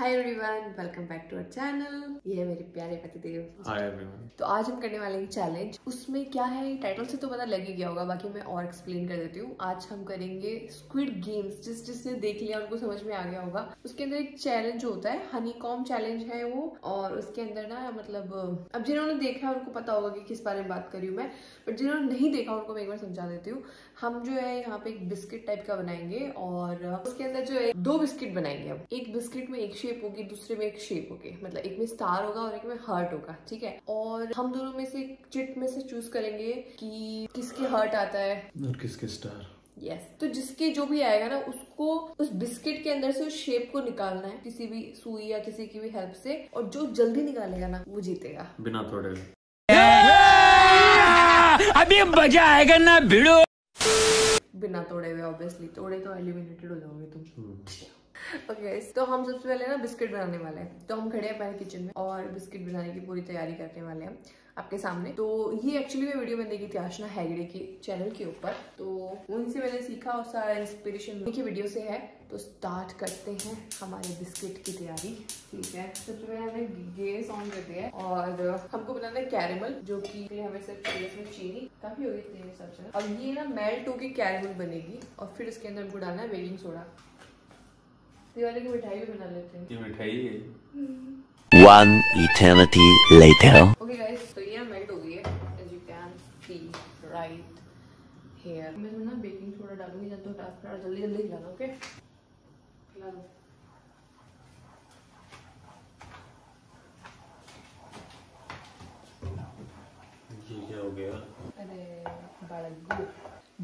Hi everyone welcome back to our channel ये है मेरे प्यारे पतिदेव। हाय एवरीवन तो आज हम करने वाले हैं चैलेंज उसमें क्या है? टाइटल से तो पता लग ही गया होगा बाकी मैं और एक्सप्लेन कर देती हूँ। आज हम करेंगे स्क्विड गेम्स जिस जिसने देख लिया उनको समझ में आ गया होगा। उसके अंदर एक चैलेंज होता है। हनी कॉम चैलेंज है वो। और उसके अंदर ना मतलब अब जिन्होंने देखा है उनको पता होगा कि किस बारे में बात करी हूँ मैं। बट जिन्होंने नहीं देखा उनको मैं एक बार समझा देती हूँ। हम जो है यहाँ पे एक बिस्किट टाइप का बनाएँगे और उसके अंदर जो है दो बिस्किट बनाएँगे हम। एक बिस्किट में एक शेप होगी दूसरे में एक शेप होगी। मतलब एक में स्टार होगा और एक में हार्ट होगा ठीक है? और हम दोनों में से चिट में से चूज़ करेंगे कि किसके हार्ट आता है। और किसके स्टार यस yes. तो जिसके जो भी आएगा ना उसको उस बिस्किट के अंदर से उस शेप को निकालना है किसी भी सुई या किसी की भी हेल्प से और जो जल्दी निकालेगा ना वो जीतेगा। बिना थोड़े अभी मज़ा आएगा ना भिड़ो। बिना तोड़े हुए ऑब्वियसली तोड़े तो एलिमिनेटेड हो जाओगे तुम। ओके okay, तो हम सबसे पहले ना बिस्किट बनाने वाले हैं। तो हम खड़े हैं पहले किचन में और बिस्किट बनाने की पूरी तैयारी करने वाले हैं। आपके सामने। तो ये एक्चुअली मैं वीडियो में देखी थी आशना हैगड़े के चैनल के ऊपर। तो उनसे मैंने सीखा और सारा इंस्पिरेशन की वीडियो से है। तो स्टार्ट करते हैं हमारे बिस्किट की तैयारी। ठीक है? सबसे पहले हमने गैस ऑन कर दिया है और हमको बनाना है कैरेमल जो कि हमें सिर्फ़ चाहिए इसमें चीनी। काफ़ी होगी तेरे हिसाब से अब ये ना मेल्ट होगी कैरेमल बनेगी और फिर इसके अंदर हमको डालना है बेकिंग सोडा दिवाली की मिठाई भी बना लेते हैं। ये मिठाई है। One eternity later. Okay guys तो ये मेल्ट हो गई है as you can see right here मैं ना बेकिंग सोडा डालूँगी जल्दी तो जल्दी जल्दी खिलाना ओके खिला दो ये क्या हो गया। अरे बड़ा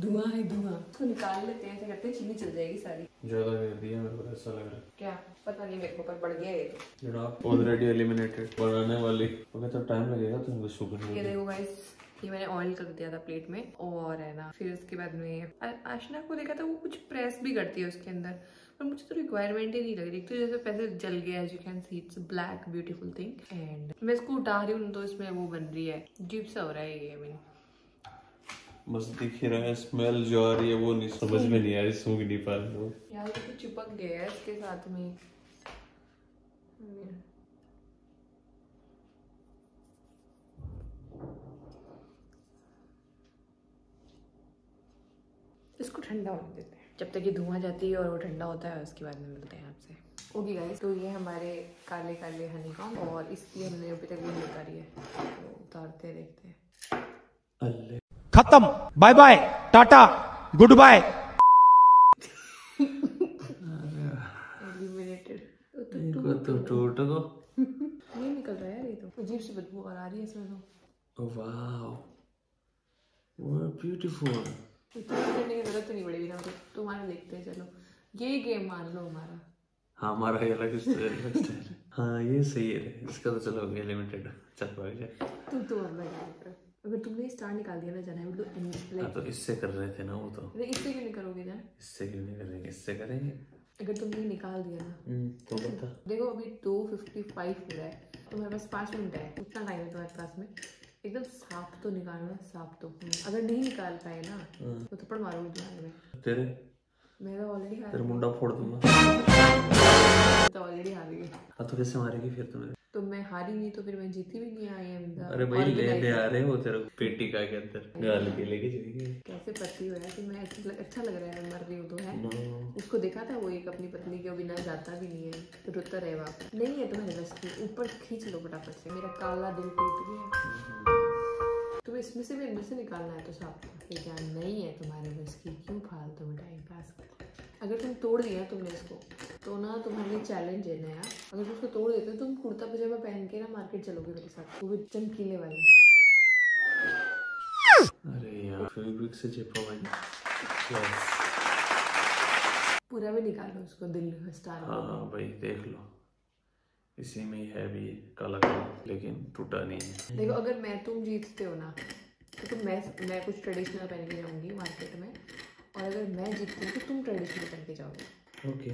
धुआँ है धुआँ। इसको निकाल लेते हैं ऐसे करते हैं चीनी चल जाएगी सारी। ज़्यादा कर दिया मेरे को ऐसा लग रहा है। क्या? पता नहीं मेरे को पर बढ़ गया ये तो। जनाब ऑलरेडी एलिमिनेटेड बनाने वाली। अबे तो टाइम लगेगा तुमको शुगर ये देखो गाइस ये मैंने ऑयल कर दिया था प्लेट में और है ना फिर उसके बाद में आशना को देखा था वो कुछ प्रेस भी करती है उसके अंदर। पर मुझे तो रिक्वायरमेंट ही नहीं लग रही। तो जैसे पैसे जल गया as you can see it's black beautiful thing and मैं इसको उठा रही हूँ तो इसमें वो बन रही है। अजीब सा हो रहा है ये मीन बस दिख ही रहा है स्मेल जो आ रही है वो नहीं समझ में नहीं आ रही सूंघ नहीं पा रहे हो यार ये तो चिपक गया है इसके साथ में। इसको ठंडा होने देते हैं। जब तक ये धुआँ जाती है और वो ठंडा होता है उसके बाद में मिलते हैं आपसे। ओके गाइस तो ये हमारे काले काले हनी कॉम और इसकी हमने अभी तक नहीं उतारी है। तो उतारते देखते हैं। खत्म। Bye bye tata. Good bye eliminated तो इनको तो नहीं निकल रहा है यार ये तो। अजीब सी बदबू आ रही है इसमें तो। वाओ। वो ब्यूटीफुल इतना करने की ज़रूरत तो नहीं पड़ेगी तो देखते चलो। यही गेम मान लो हमारा। हाँ हमारा ये अलग स्टाइल है हाँ ये सही है। इसका तो चलो लिमिटेड चल जाए तुम तो अपना कैरेक्टर अगर तुमने स्टार निकाल दिया ना जाना है तो हाँ लाइक तो इससे कर रहे थे ना वो तो। इससे क्यों नहीं करोगे जान? इससे क्यों नहीं करेंगे? इससे करेंगे। अगर तुमने निकाल दिया ना। हम्म, तो बता। देखो अभी दो फिफ्टी फाइव हो रहा है। तुम्हारे पास पाँच मिनट है। उतना टाइम है तुम्हारे पास में। एकदम साफ़ तो निकालना साफ़ तो। अगर नहीं निकाल पाए ना तो थप्पड़ मारोगे दिमाग में। तेरे? मैं तो ऑलरेडी हार तेरा मुंडा फोड़ दूँगा। तो ऑलरेडी हार गई। हाँ तो कैसे मारेगी फिर तुम्हें तो मैं हारी नहीं तो फिर मैं जीती भी नहीं आई एम अरे भाई ले ले आ रहे हो तेरे पेटी का के अंदर। गाल के लेके जाएँगे। कैसे पति हो यार कि मैं अच्छा लग- अच्छा लग रहा है मर रही हूँ तो है? उसको देखा था वो एक अपनी पत्नी के बिना जाता भी नहीं है तो रोता रहे वहाँ नहीं है तुम्हारे बस की ऊपर खींच लो फटाफट से मेरा काला दिल टूट गया। तुम्हें इसमें से भी अंदर से निकालना है तो साफ़ ये ज्ञान नहीं है तुम्हारे बस की? क्यों फालतू में टाइम पास अगर तुम तोड़ दिया तुमने इसको तो ना तुम्हारे लिए चैलेंज है नया अगर तुम उसको तोड़ देते हो तुम कुर्ता पजामा पहन के ना मार्केट चलोगे मेरे साथ वो भी चमकीले वाले। अरे यार से पूरा भी निकालो उसको दिल स्टार हाँ हाँ भाई देख लो। इसी में ही है भी काला काला लेकिन टूटा नहीं है। देखो अगर मैं तुम जीतते हो ना तो तुम मैं मैं कुछ ट्रेडिशनल पहन के जाऊँगी मार्केट में और अगर मैं जीतती हूँ तो तुम ट्रेडिशनल पहन के जाओगे। ओके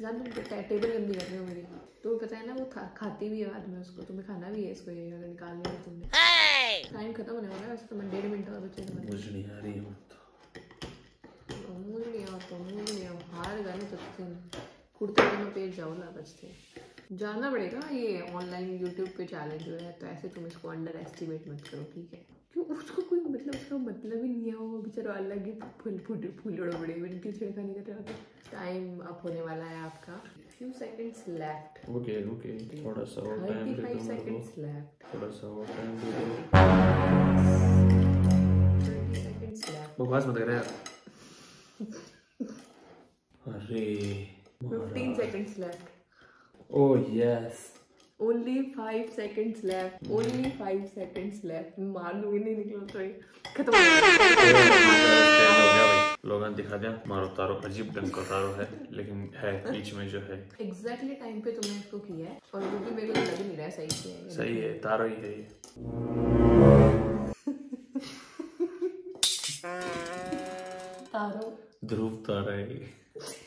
जान तुम टेबल गंदी कर रहे हो मेरी। तुम्हें पता है ना वो खा, खाती भी है बाद में उसको तुम्हें खाना भी है इसको ये अगर निकाल लिया तुमने। टाइम खत्म होने वाला है वैसे तो मैं डेढ़ मिनट और बचे मुझे नहीं आ रही है मत अमूल नहीं आओ तो अमूल नहीं आओ हार गए ना तो तुम। कुर्ते पजामा पेज जाओ ना बचते। जानना पड़ेगा ये ऑनलाइन यूट्यूब पे चैलेंज जो है तो ऐसे तुम इसको अंडर एस्टिमेट मत करो ठीक है? क्यों? उसको कोई मतलब उसका मतलब ही नहीं है वो बेचारा अलग ही फूल फूट फूल बड़े बड़े क्यों छिड़खानी कर रहे टाइम अप होने वाला है आपका। Few seconds left okay okay थोड़ा सा और टाइम दे दो मेरे सेकंड्स लेफ़्ट थोड़ा सा और टाइम दे दो। थर्टी सेकंड्स लेफ़्ट बकवास मत कर यार। अरे fifteen seconds left oh yes only five seconds left only five seconds left मार दूँगी नहीं निकलो तो ये खत्म हो गया। लोगन दिखा दिया मारो तारो अजीब ढंग का तारो है लेकिन है बीच में जो है। एग्जैक्टली टाइम पे तुमने इसको किया है और क्योंकि मेरे को लग ही नहीं रहा है सही है सही है तारो ही है ये। तारो। ध्रुव तारा है ये।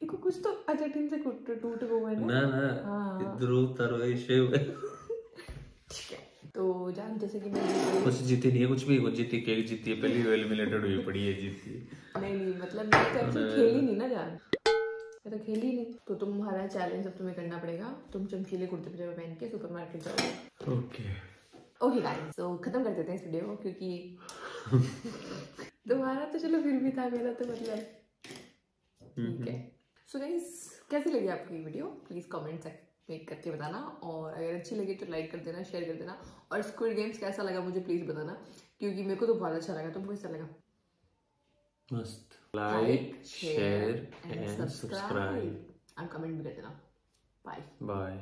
कुछ तो अच्छा टीम से टूट टूट गया ना। ना ना। हाँ। ध्रुव तारो शिव। ठीक है। तो जान जैसे कि मैं कुछ जीती नहीं है कुछ भी कुछ जीती केक जीती है। पहली एलिमिनेटेड हुई पड़ी है जीती नहीं नहीं मतलब मैं तो एक्चुअली खेली नहीं ना जान। मैं तो खेली नहीं। तो तुम्हारा चैलेंज अब तुम्हें करना पड़ेगा। तुम चमकीले कुर्ते पजामे पहन के सुपरमार्केट जाओगे ओके। ओके गाइस तो खत्म कर देते हैं इस वीडियो को क्योंकि तुम्हारा तो चलो फिर भी था मेरा तो मतलब। ठीक है। सो गाइस कैसी लगी आपकी वीडियो प्लीज़ कमेंट में करके बताना और अगर अच्छी लगी तो लाइक कर देना शेयर कर देना और स्क्विड गेम्स कैसा लगा मुझे प्लीज़ बताना क्योंकि मेरे को तो बहुत अच्छा लगा तुमको कैसा लगा? मस्त। लाइक शेयर एंड सब्सक्राइब आप कमेंट भी कर देना। Bye bye